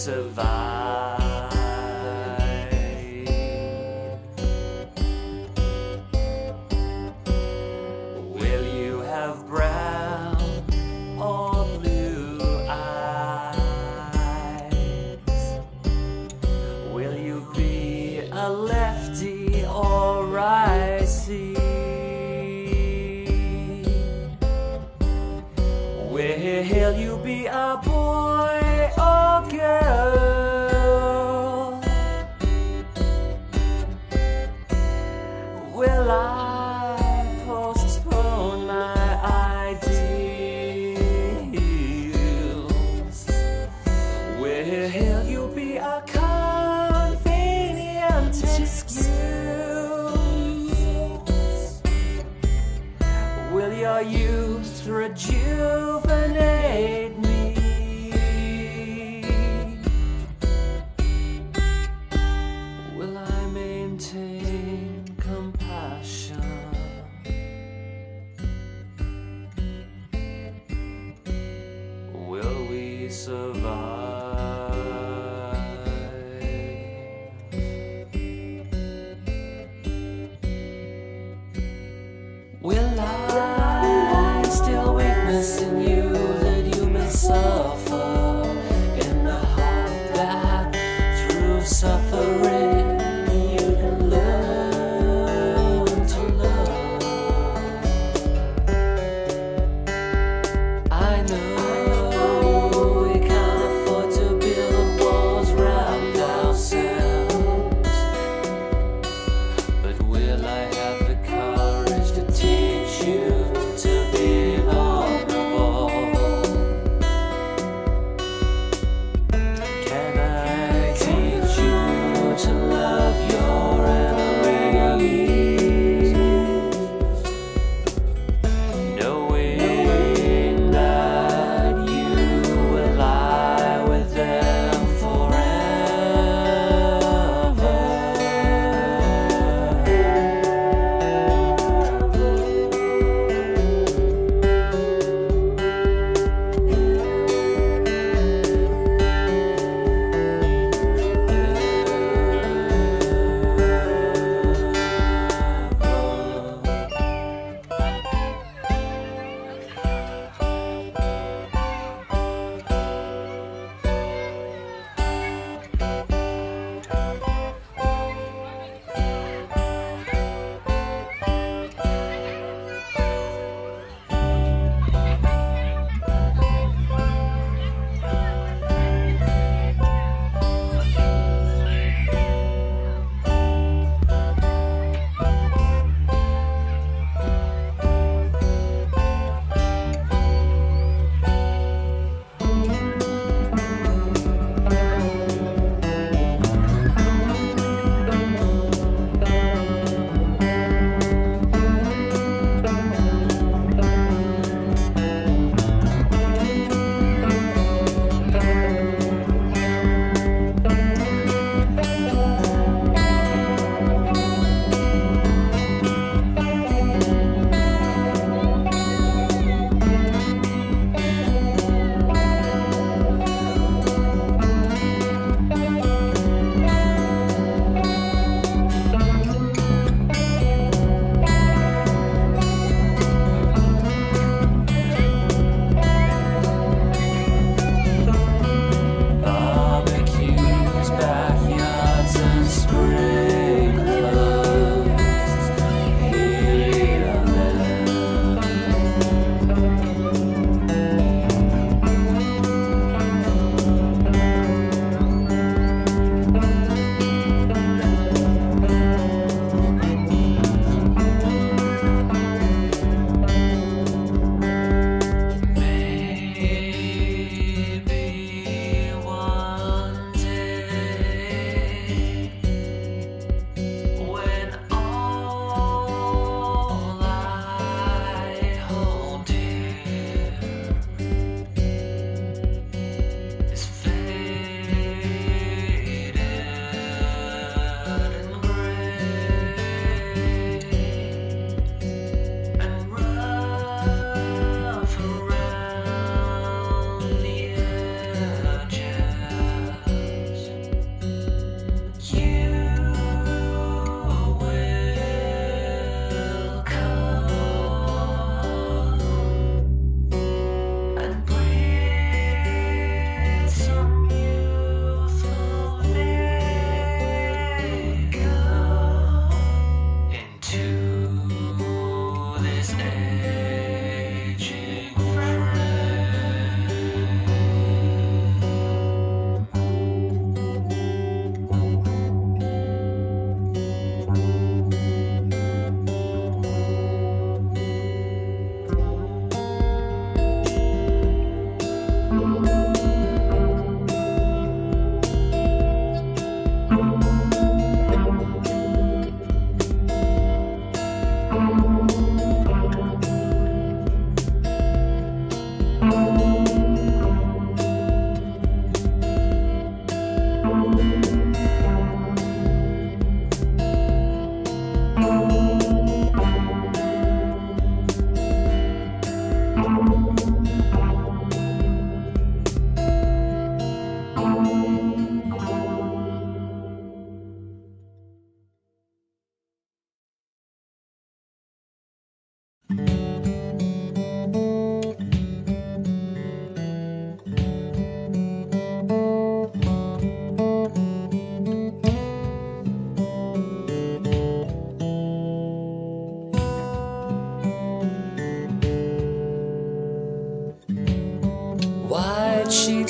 survive?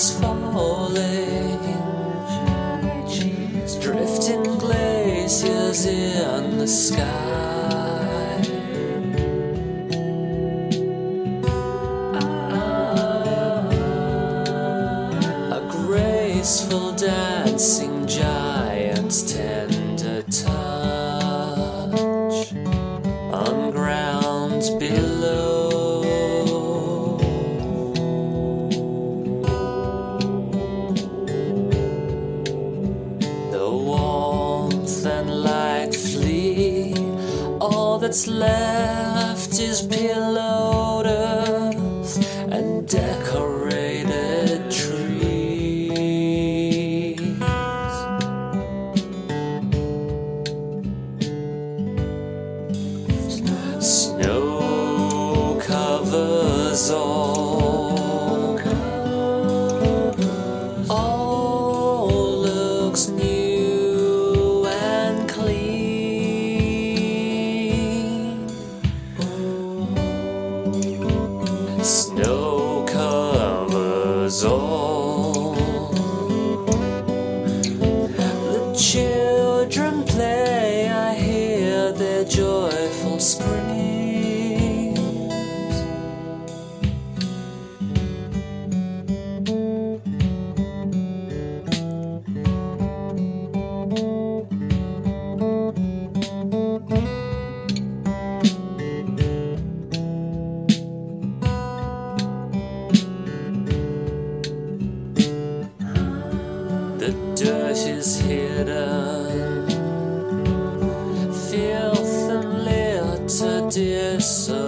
She's falling, drifting glaciers in the sky. Snow covers all. Disappear.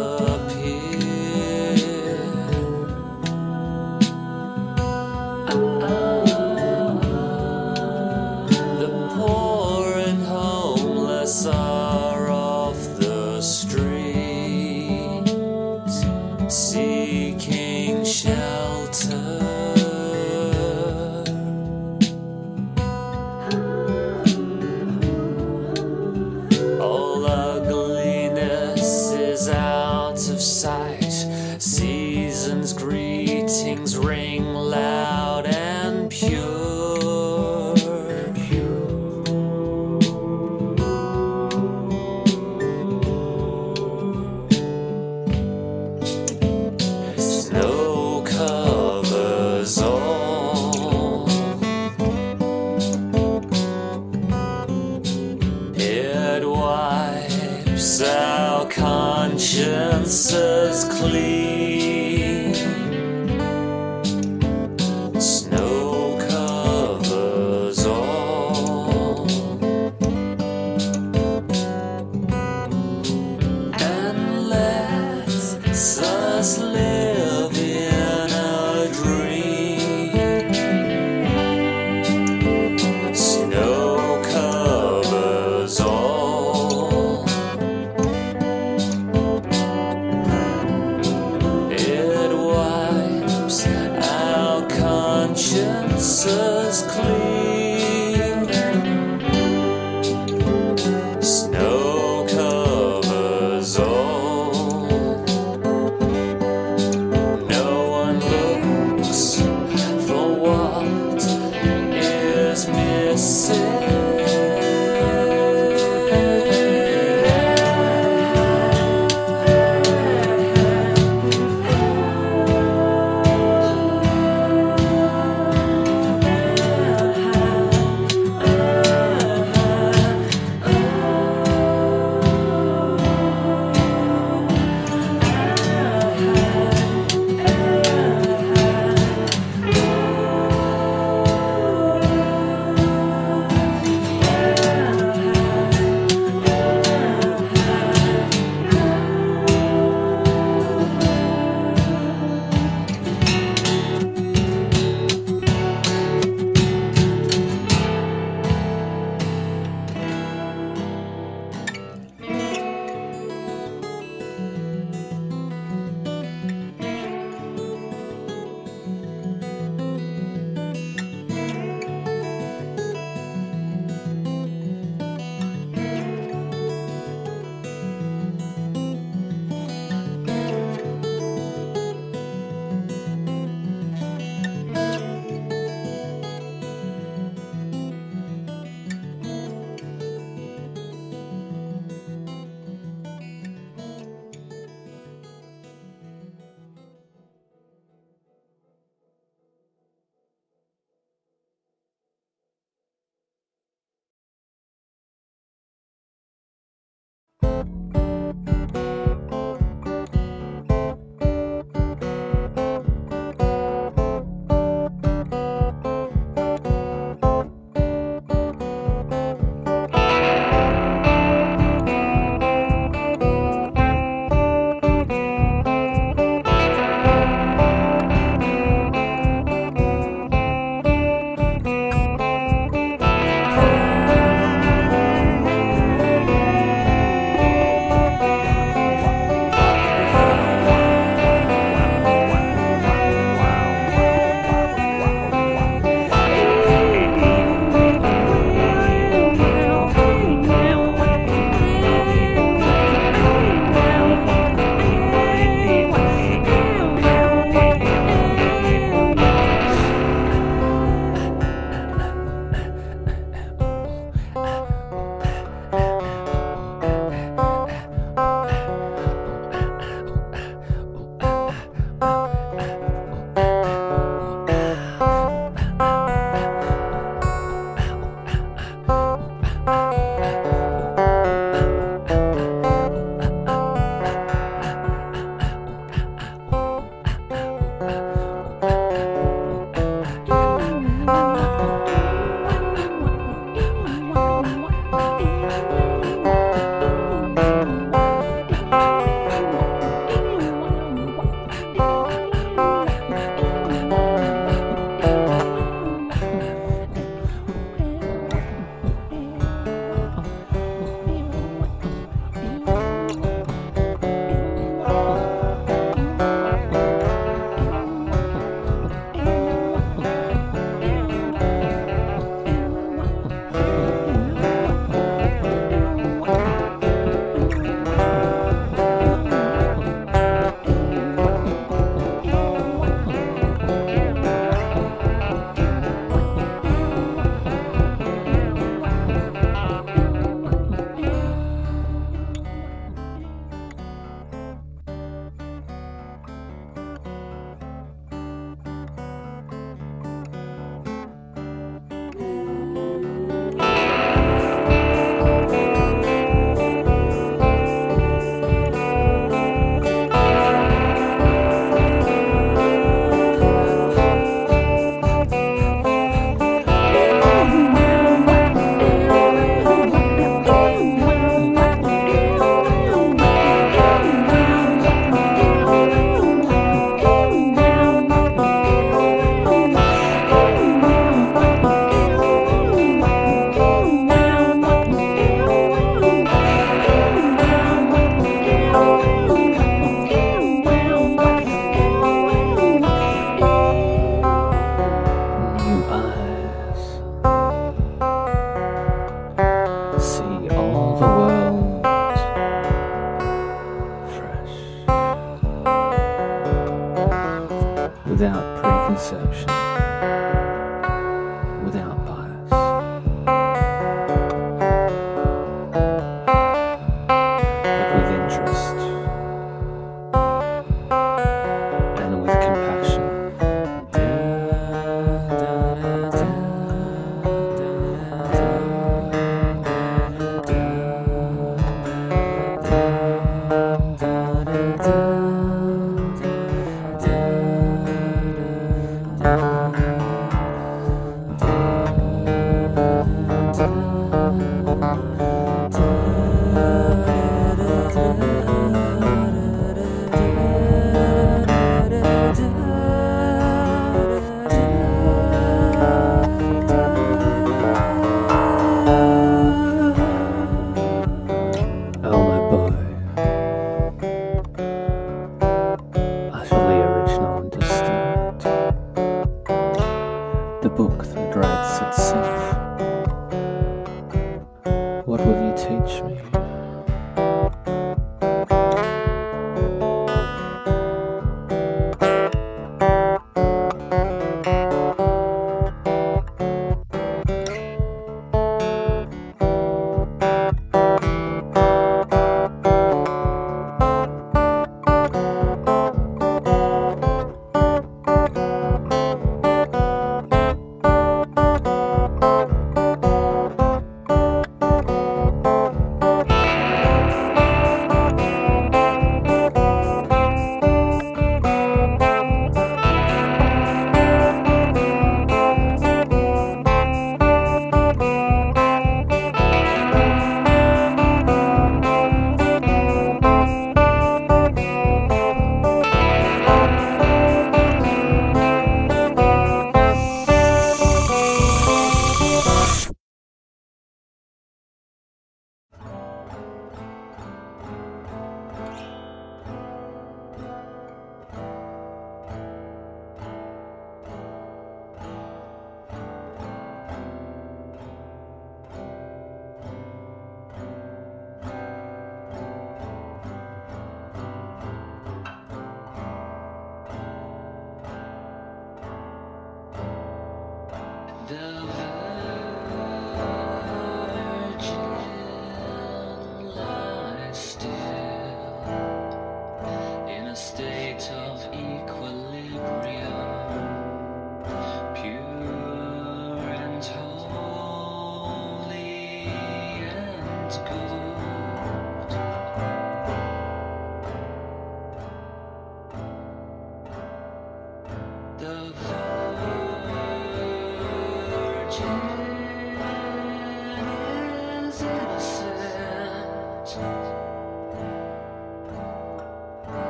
Consciences clean. kisses. without preconception.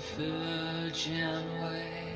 Virgin waits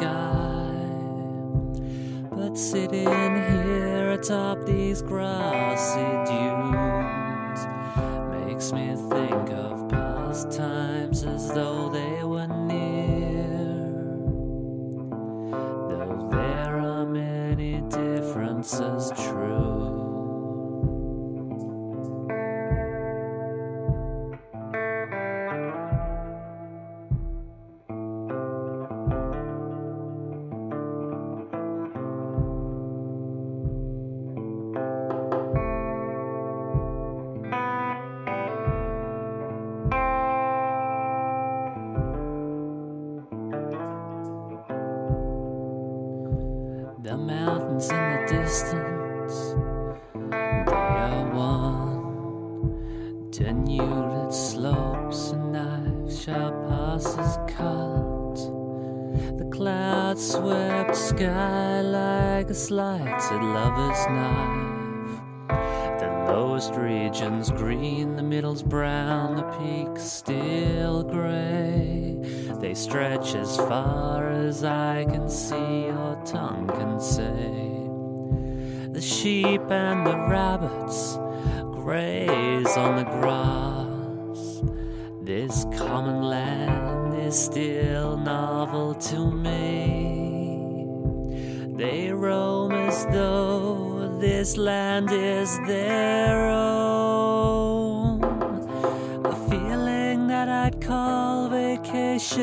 sky. But sitting here atop these grassy dunes makes me think of past times as though they were near. Though there are many differences, true. Cloud swept sky like a slighted lover's knife. The lowest regions green, the middle's brown, the peaks still grey. They stretch as far as I can see or tongue can say. The sheep and the rabbits graze on the grass. This common land is still novel to me. They roam as though this land is their own. A feeling that I'd call vacation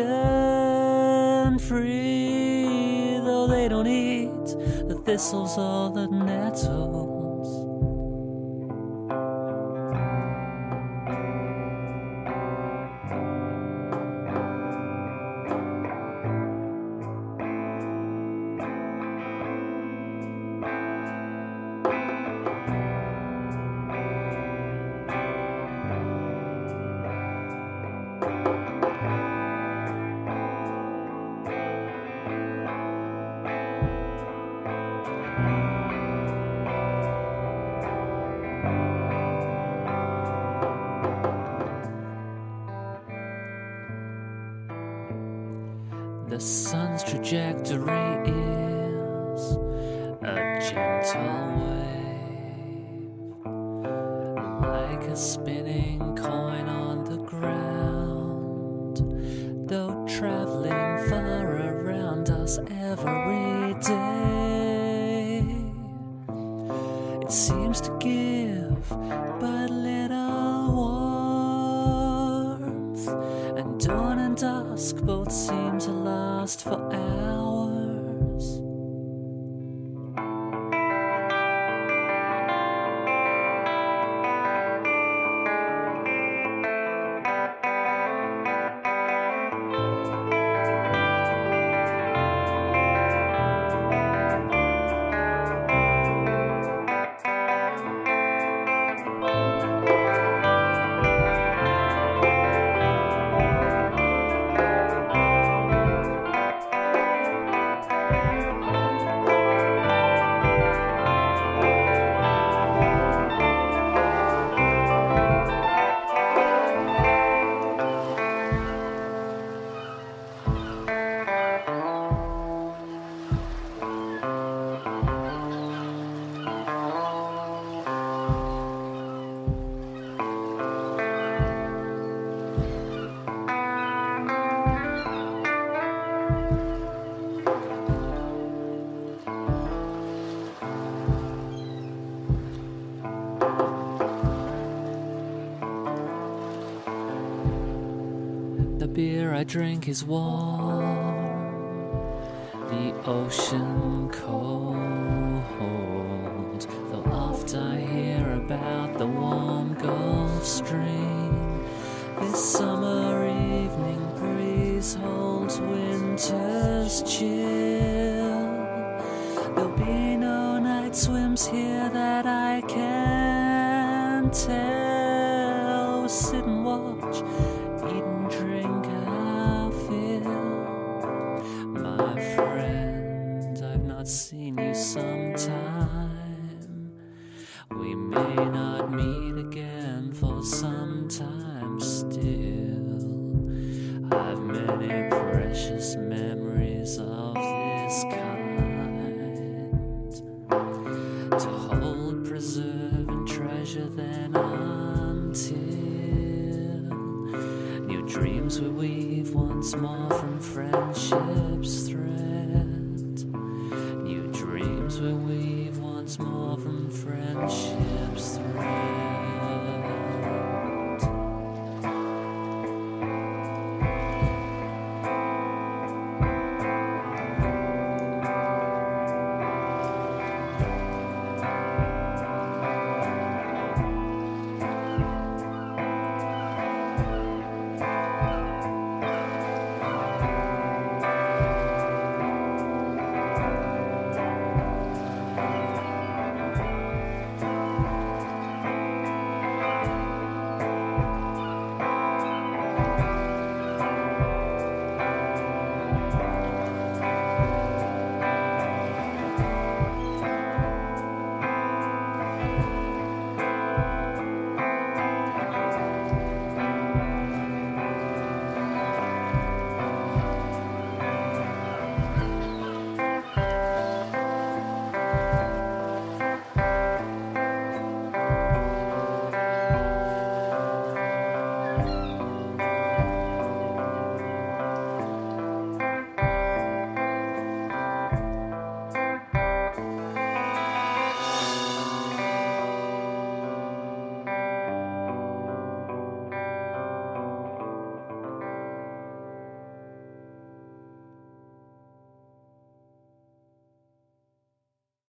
free, though they don't eat the thistles or the nettles. Trajectory is a gentle wave, like a spinning coin on the ground. Though traveling far around us every day, it seems to give but little warmth, and dawn and dusk both seem to last for drink is warm, the ocean cold. Though oft I hear about the warm Gulf Stream, this summer evening breeze holds winter's chill. meet again for some time still. I've many precious memories of this kind to hold, preserve, and treasure then until new dreams we weave once more from friendship.